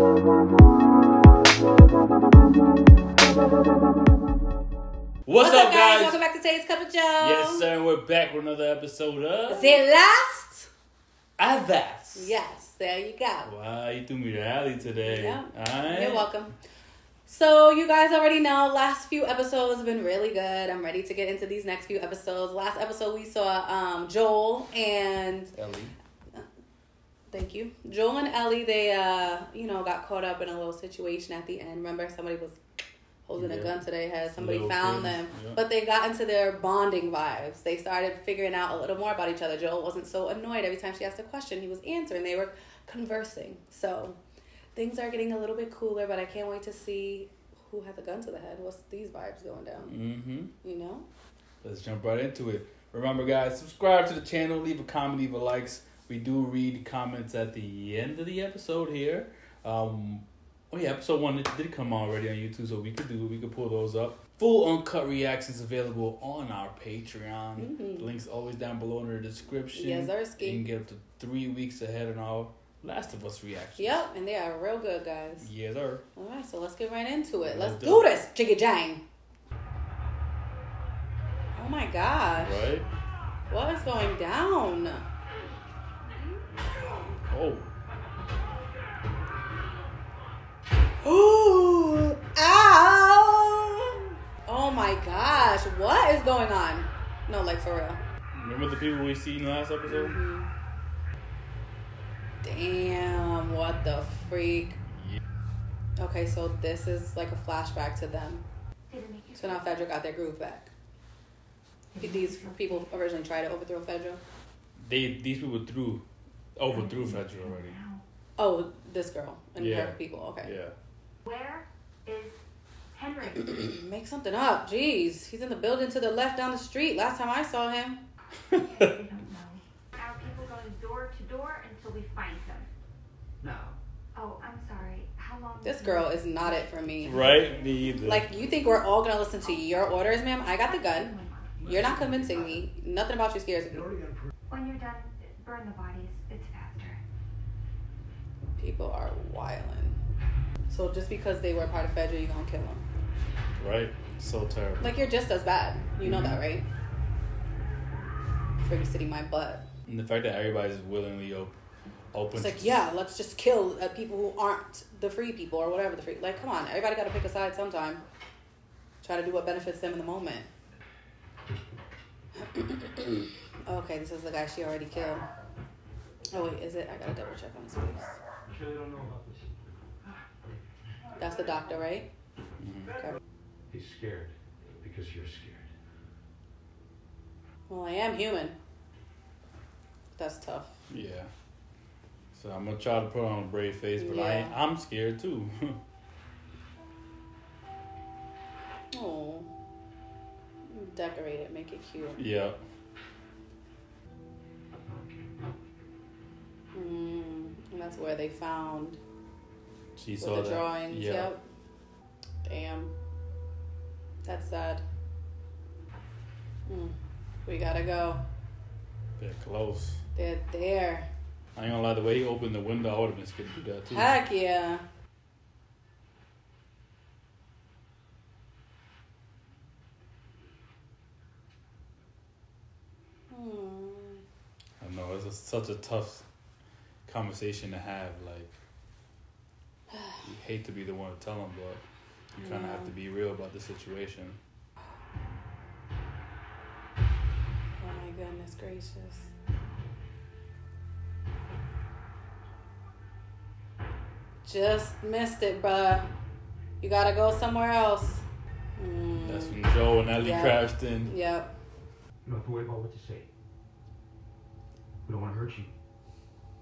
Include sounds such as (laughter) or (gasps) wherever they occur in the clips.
What's, up, guys? Welcome back to Tay's Cup of Joe. Yes, sir. We're back with another episode of Is it last? Avast. Yes, there you go. Wow, you threw me the alley today. Yeah. Alright. You're welcome. So you guys already know last few episodes have been really good. I'm ready to get into these next few episodes. Last episode we saw um, Joel and Ellie. Thank you. Joel and Ellie they uh you know got caught up in a little situation at the end. Remember somebody was holding a gun to their head. Somebody Little found kids, them. yeah. But they got into their bonding vibes. They started figuring out a little more about each other. Joel wasn't so annoyed every time she asked a question. He was answering. They were conversing. So things are getting a little bit cooler, but I can't wait to see who had the gun to the head. What's these vibes going down? Mm-hmm. You know? Let's jump right into it. Remember, guys, subscribe to the channel, leave a comment, leave a likes. We do read comments at the end of the episode here. Um, oh yeah, episode one did come already on YouTube, so we could do we could pull those up. Full uncut reactions available on our Patreon. Mhm. Links always down below in the description. Yes, You can get up to three weeks ahead on our Last of Us reactions. Yep, and they are real good, guys. Yes, sir. All right, so let's get right into it. Let's Let's do this, Jiggy Jang. Oh my gosh. Right? What is going down? Oh. Ooh, ow! Oh my gosh, what is going on? No, like for real. Remember the people we seen last episode? Mhm. Damn, what the freak? Yeah. Okay, so this is like a flashback to them. Didn't make you So now Fedra got their groove back. These people originally tried to overthrow Fedra. They these people threw overthrew Fedra already. Oh, this girl and Yeah. her people. Okay. Yeah. Where is Henry? (clears throat) Make something up. Jeez. He's in the building to the left down the street. Last time I saw him. we don't know. Our people going door to door until we find him. No. Oh, I'm sorry. How long? This girl is not it for me. Right? Me either. Like, you think we're all gonna listen to your orders, ma'am? I got the gun. You're not convincing me. Nothing about you scares me. When you're done, burn the bodies. People are wildin'. So just because they were part of Fedra, you gonna kill them? right? So terrible. Like, you're just as bad. You know that, Mhm. right? Friggy City, my butt. and the fact that everybody's willingly op- open. It's like, yeah, let's just kill uh, people who aren't the free people or whatever the free. Like, come on, everybody got to pick a side sometime. Try to do what benefits them in the moment. (coughs) okay, this is the guy she already killed. Oh wait, is it? I gotta double check on his face. You really don't know about this. That's the doctor, right? Mhm. Okay. He's scared because you're scared. Well, I am human. That's tough. Yeah. So I'm gonna try to put on a brave face, but I Yeah. ain't, I'm scared too. (laughs) Oh, decorate it, make it cute. yeah. Where they found She saw the that. drawings. Yeah. Yep. Damn. That's sad. Hmm. We gotta go. They're close. They're there. I ain't gonna lie. The way he opened the window, I would have been scared to do that too. Heck yeah. Hmm. I know it's a, such a tough conversation to have. Like, you hate to be the one to tell them, but you kind of have to be real about the situation. Oh my goodness gracious. Just missed it, bruh. You gotta go somewhere else. Hmm. That's when Joe and Ellie Yeah. crashed in. Yep. You don't have to worry about what to say. We don't want to hurt you.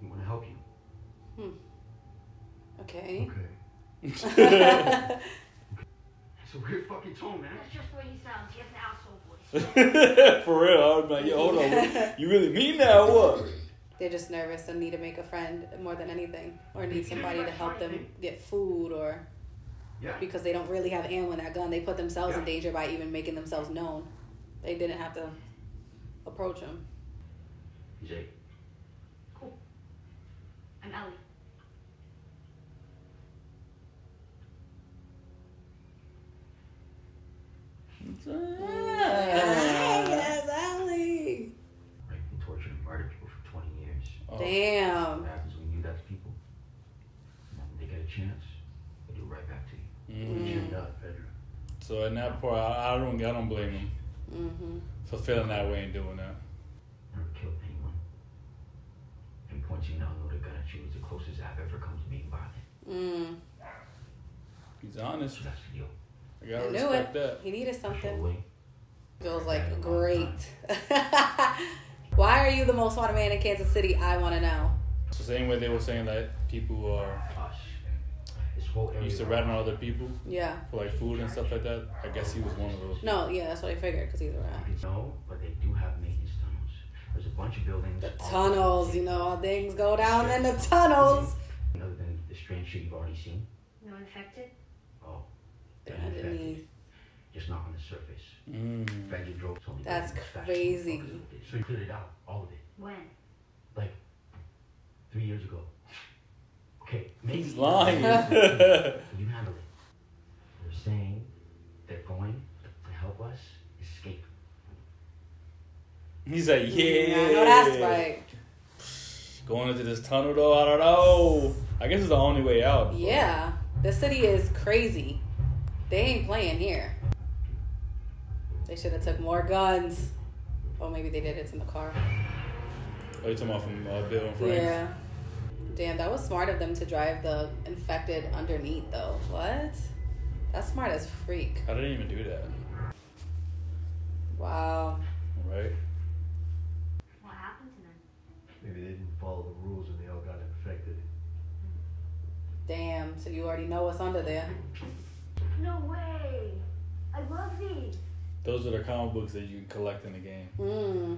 We want to help you. Hmm. Okay. Okay. (laughs) It's a weird fucking tone, man. That's just the way he sounds. He has an asshole voice. (laughs) For real, I was like, yo, hold on. (laughs) You really mean that or what? They're just nervous and need to make a friend more than anything, or need somebody to help them get food, or Yeah. because they don't really have ammo in that gun, they put themselves in danger by even making themselves known. They didn't have to approach him. Jake. I'm Ellie. Hey, that's Ellie. Rape and tortured and murdered people for 20 years. Oh. Damn. What happens when you do that to people? they get a chance, they do it right back to you. Mm. So in that part, I, I don't, I don't blame him. mm-hmm. for feeling that way and doing that. He's honest. So that's for you. I gotta I knew respect it. that. He needed something. away. Feels like great. (laughs) Why are you the most wanted man in Kansas City? I want to know. It's the same way they were saying that people are Us. This whole area. used to rat on other people Yeah. for like food and stuff like that. I guess he was one of those. No, yeah, that's what I figured because he's a rat. No, but they do have maintenance tunnels. There's a bunch of buildings. The tunnels, you know, how things go down in the tunnels. Other than the strange shit you've already seen. No infected? Oh. They're they're underneath. Just not on the surface. Mm. Frederick drove told That's crazy. motherfuckers with it. So you cleared it out, all of it, When? like three years ago. Okay, maybe He's lying. (laughs) you handle it. They're saying they're going to help us escape. He's like, yeah. I know that's right. Going into this tunnel though, I don't know. I guess it's the only way out. but- Yeah, the city is crazy. They ain't playing here. They should have took more guns. Oh, maybe they did. It's in the car. Oh, you talking about from uh, Bill and Frank? Yeah. Damn, that was smart of them to drive the infected underneath, though. What? That's smart as freak. I didn't even do that. Wow. Right? What happened to them? Maybe they didn't follow the rules and they all got infected. Damn. So you already know what's under there. No way! I love these! Those are the comic books that you collect in the game. Hmm.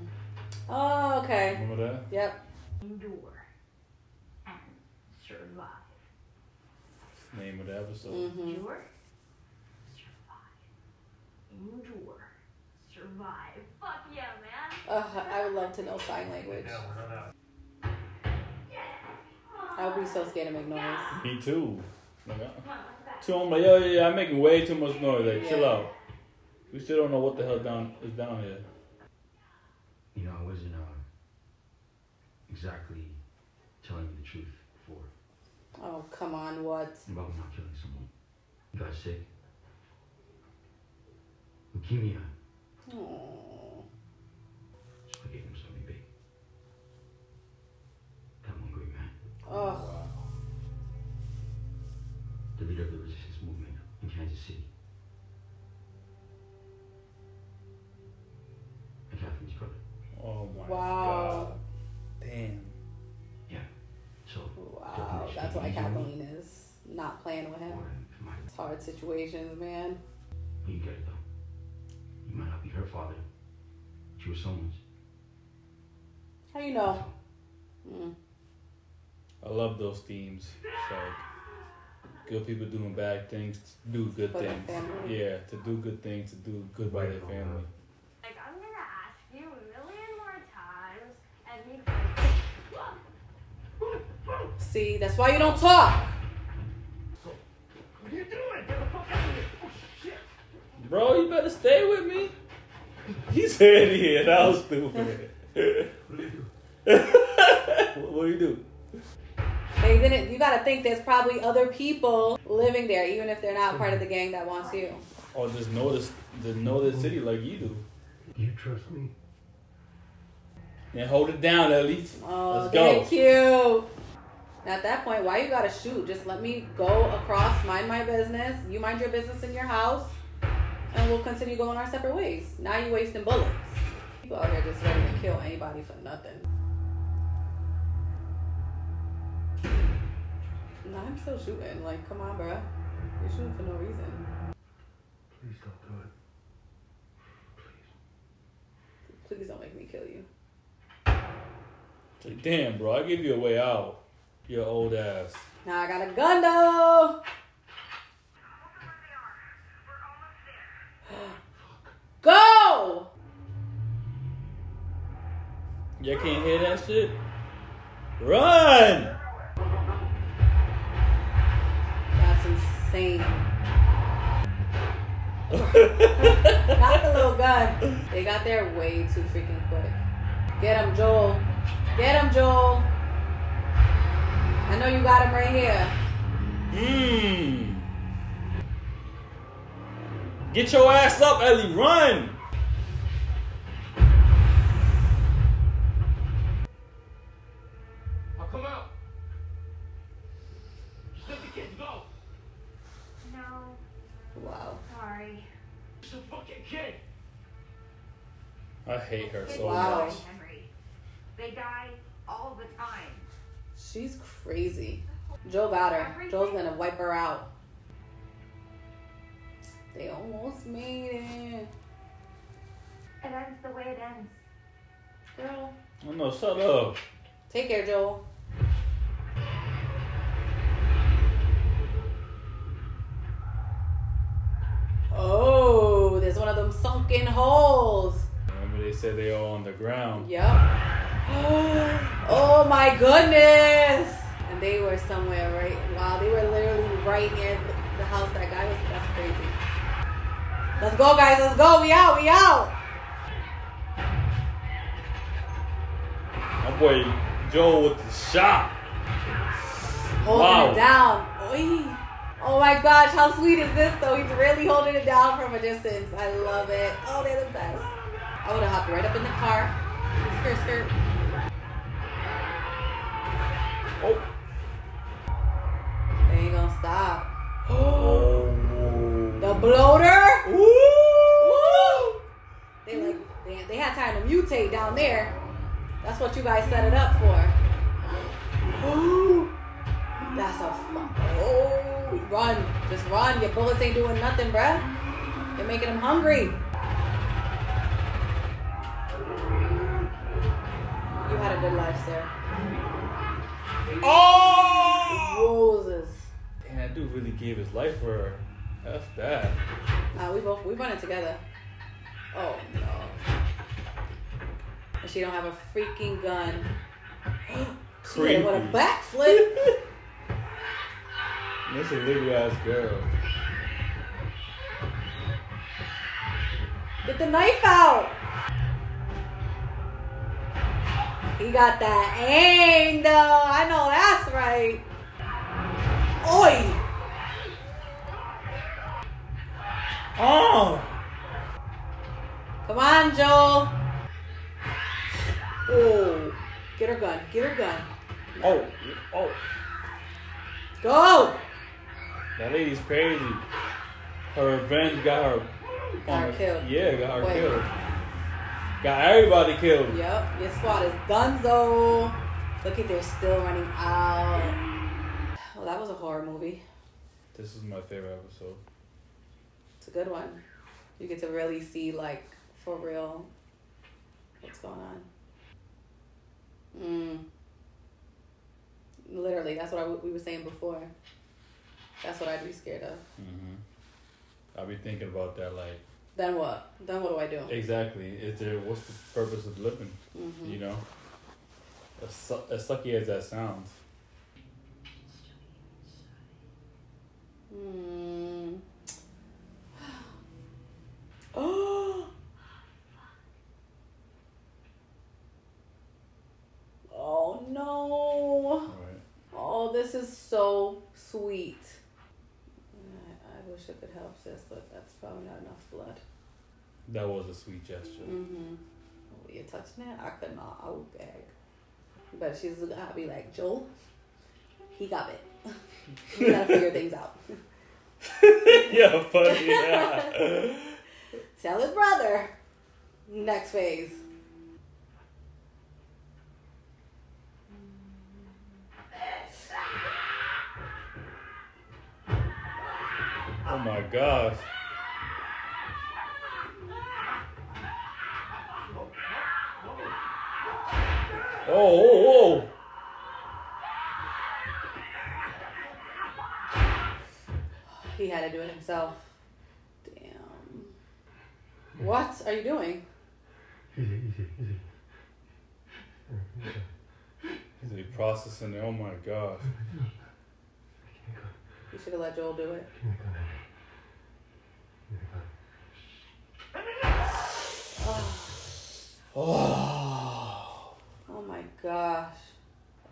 Oh, okay. Remember that? Yep. Endure. And survive. Name of the episode. Mm-hmm. Endure. Survive. Endure. Survive. Fuck yeah, man! Uh, I would love to know sign language. I would be so scared to make noise. Me too. Like, I- Come on, let's back. so I'm like, yo, yeah, yeah, I'm making way too much noise. Like, chill out. We still don't know what the hell down is down here. You know, I wasn't uh, exactly telling you the truth before Oh, come on. What? about not killing someone. You got sick. Leukemia. Oh. So I gave him something big. That one great man. Oh. The leader of the resistance movement in Kansas City. And Kathleen's brother. Oh my Wow. god. Damn. Yeah. So, Wow. That's why Kathleen is not playing with him. or it might It's hard situations, man. But you get it though. You might not be her father. but You were someone's. How you know? Mm. I love those themes. It's like good people doing bad things to do good For things. Yeah, to do good things, to do good by their family. Like, I'm gonna ask you a million more times, and you See, that's why you don't talk. What are you doing? Get the fuck out of here. Oh, shit. Bro, you better stay with me. He said yeah, that was stupid. What do you do? what, (laughs) what do you do? They didn't. You gotta think there's probably other people living there, even if they're not part of the gang that wants you. Or just know this, just know the city like you do. You trust me? And hold it down, Ellie. Oh, Let's they're go. cute. At that point, why you gotta shoot? Just let me go across, mind my business. You mind your business in your house, and we'll continue going our separate ways. Now you wasting bullets. People out here just ready to kill anybody for nothing. No, I'm still shooting. Like, come on, bruh. You're shooting for no reason. Please don't do it. Please. Please don't make me kill you. It's like, damn, bro, I give you a way out. Your old ass. Now I got a gun though. Go! Y'all can't hear that shit? Run! That's (laughs) the little gun. They got there way too freaking quick. Get him, Joel. Get him, Joel. I know you got him right here. Mmm. Get your ass up, Ellie. Run. I hate her so Wow. much. Henry. They die all the time. She's crazy. Joel got her. Joel's gonna wipe her out. They almost made it. It ends the way it ends. Girl. Oh no, shut up. Take care, Joel. Oh, there's one of them sunken holes. They said they all on the ground. Yep. (gasps) Oh my goodness. And they were somewhere right. Wow, they were literally right near the house that guy was. That's crazy. Let's go, guys. Let's go. We out. We out. My boy Joel with the shot. Holding Wow. it down. Oy. Oh my gosh, how sweet is this though? He's really holding it down from a distance. I love it. Oh, they're the best. I would have hopped right up in the car. Skirt, skirt. Oh. They ain't gonna stop. Oh. (gasps) The bloater. Woo. Woo! They like they, they had time to mutate down there. That's what you guys set it up for. Ooh, (gasps) that's a oh run, just run. Your bullets ain't doing nothing, bruh. You're making them hungry. You had a good life, sir. Oh. Roses. Damn, that dude really gave his life for her. That's bad. Uh, we both we run it together. Oh no. And she don't have a freaking gun. she hit it with a backflip. (laughs) That's a little ass girl. Get the knife out. He got that aim though. I know that's right. Oi! Oh. Come on, Joel. Oh, get her gun. Get her gun. Oh. Oh. Go. That lady's crazy. Her revenge got her. Got her killed. Yeah, got her Wait. killed. Got everybody killed. Yep, your squad is donezo. Look at they're still running out. Well, that was a horror movie. This is my favorite episode. It's a good one. You get to really see like for real what's going on. Mm. Literally, that's what I, we were saying before. That's what I'd be scared of. Mm-hmm. I'd be thinking about that. Like, Then what? Then what do I do? exactly. Is there? What's the purpose of living? hmm You know. As, su- as sucky as that sounds. Mm. Oh. Oh no. All right. Oh, this is so sweet. I, I wish it could help sis, but that's probably not enough blood. That was a sweet gesture. Mm-hmm. Oh, you touching it? I could not. I would gag. But she's gonna be like, Joel, he got it. we gotta figure things out. (laughs) yeah, funny. Yeah. (laughs) Tell his brother. Next phase. Oh my gosh. Oh, oh, oh. He had to do it himself. Damn. What are you doing? Easy, easy, easy. Is he processing it? Oh my gosh. You should have let Joel do it. Oh. Oh my gosh.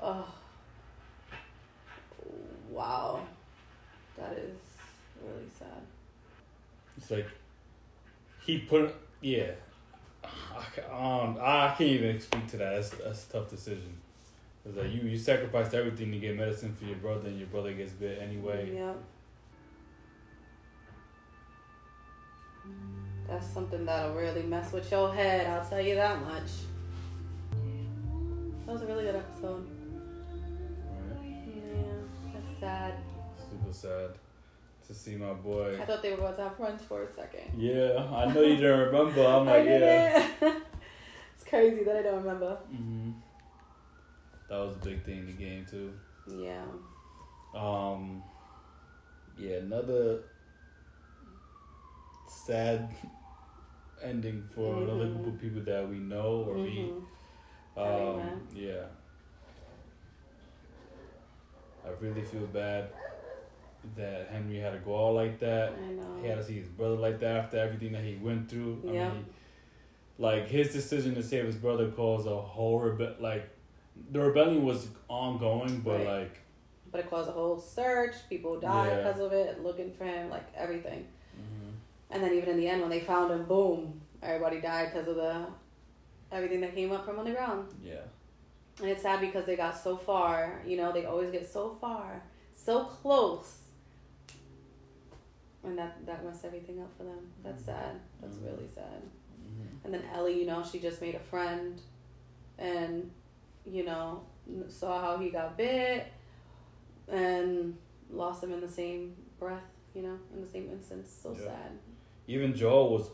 Oh. Wow. That is really sad. It's like he put yeah. I, um, I can't even speak to that. That's, that's a tough decision. It's like you you sacrificed everything to get medicine for your brother, and your brother gets bit anyway. Yep. That's something that'll really mess with your head, I'll tell you that much. That was a really good episode. Right? Yeah, that's sad. Super sad to see my boy. I thought they were about to have friends for a second. Yeah, I know you don't remember. I'm (laughs) like, yeah. didn't. (laughs) it's crazy that I don't remember. hmm That was a big thing in the game too. Yeah. Um, yeah, another sad ending for another group of people that we know or meet. Mhm. Very Um, yeah. I really feel bad that Henry had to go out like that. I know. He had to see his brother like that after everything that he went through. I Yeah. mean, like his decision to save his brother caused a whole rebe- like the rebellion was ongoing, but Right. like But it caused a whole search. People died Yeah. because of it, looking for him, like everything. And then even in the end, when they found him, boom, everybody died because of the everything that came up from underground. yeah, And it's sad because they got so far. You know, they always get so far, so close, and that that messed everything up for them. That's sad. That's Mhm. really sad. Mhm. And then Ellie, you know, she just made a friend, and you know, saw how he got bit, and lost him in the same breath. You know, in the same instance. So Yeah. sad. Even Joel was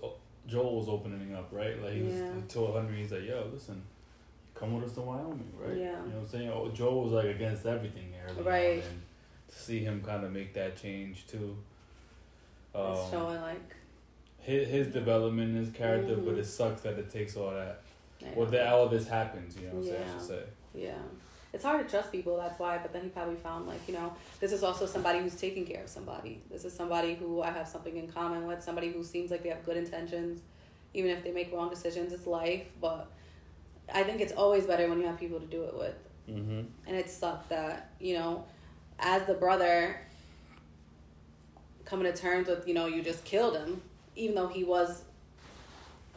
Joel was opening up, right? Like he, was, Yeah. he told Henry, he's like, "Yo, listen, come with us to Wyoming, right?" Yeah. You know what I'm saying? Oh, Joel was like against everything on, Right. and to see him kind of make that change too. it's Um, showing like. his, his development, his character, but Mhm. it sucks that it takes all that. yeah. Well, that all this happens, you know what I'm saying? I Yeah. should say. Yeah. It's hard to trust people, that's why, but then he probably found like, you know, this is also somebody who's taking care of somebody. This is somebody who I have something in common with, somebody who seems like they have good intentions, even if they make wrong decisions, it's life, but I think it's always better when you have people to do it with. Mm-hmm. And it sucked that, you know, as the brother coming to terms with, you know, you just killed him, even though he was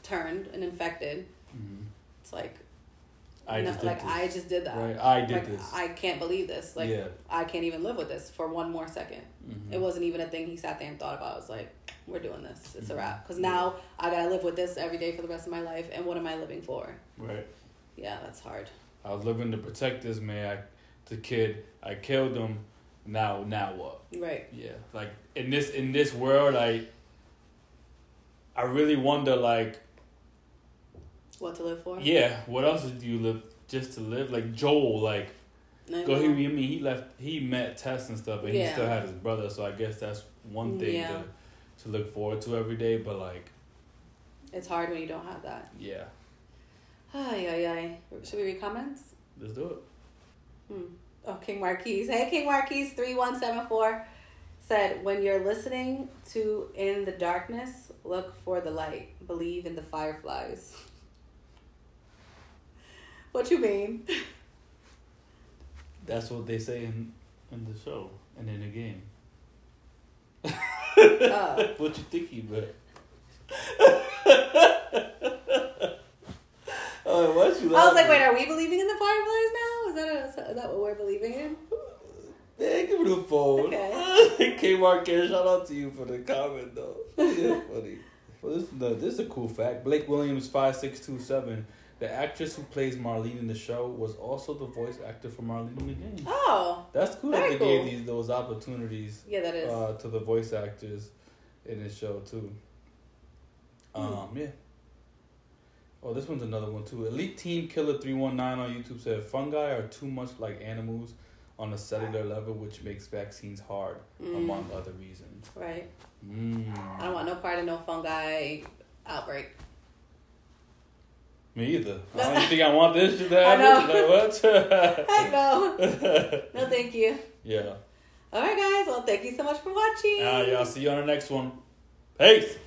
turned and infected. Mm-hmm. It's like I no, just did like this. I just did that. Right, I did like, this. I can't believe this. Like yeah. I can't even live with this for one more 2nd Mhm. It wasn't even a thing he sat there and thought about. I was like, we're doing this. It's a Mhm. wrap. Because now I gotta live with this every day for the rest of my life. And what am I living for? Right. Yeah, that's hard. I was living to protect this man, I, the kid. I killed him. Now, now what? Right. Yeah. Like in this in this world, I I really wonder, like, What to live for? yeah, what else do you live just to live? Like Joel, like Go know. he, I mean, he left. He met Tess and stuff, but he Yeah. still had his brother. So I guess that's one thing Yeah. to to look forward to every day. But like, It's hard when you don't have that. yeah, Ay, ay, ay. Should we read comments? let's do it. Hmm. Oh, King Marquise. Hey, King Marquise, 3174 said, When you're listening to In the Darkness, look for the light. Believe in the fireflies. What you mean? (laughs) That's what they say in in the show and in the game. Oh. (laughs) what you think he bet? oh, what you? I was like, wait, are we believing in the fireflies now? Is that, a, is that what we're believing in? (laughs) Man, give me the phone. Okay. K Marquez, shout out to you for the comment though. Yeah, funny. Well, this no, this is a cool fact. Blake Williams five six two seven. The actress who plays Marlene in the show was also the voice actor for Marlene in the game. Oh, That's cool that they cool. gave these those opportunities yeah, that is. uh, to the voice actors in this show too. Um, yeah. Oh, this one's another one too. Elite Team Killer three one nine on YouTube said fungi are too much like animals on a cellular level, which makes vaccines hard, Mm. among other reasons. right. Mm. I don't want no part of no fungi outbreak. Me either. I don't even (laughs) think I want this to I know. Like, what? (laughs) Heck no. No, (laughs) thank you. yeah. All right, guys. Well, thank you so much for watching. Uh, y'all see you on the next one. Peace.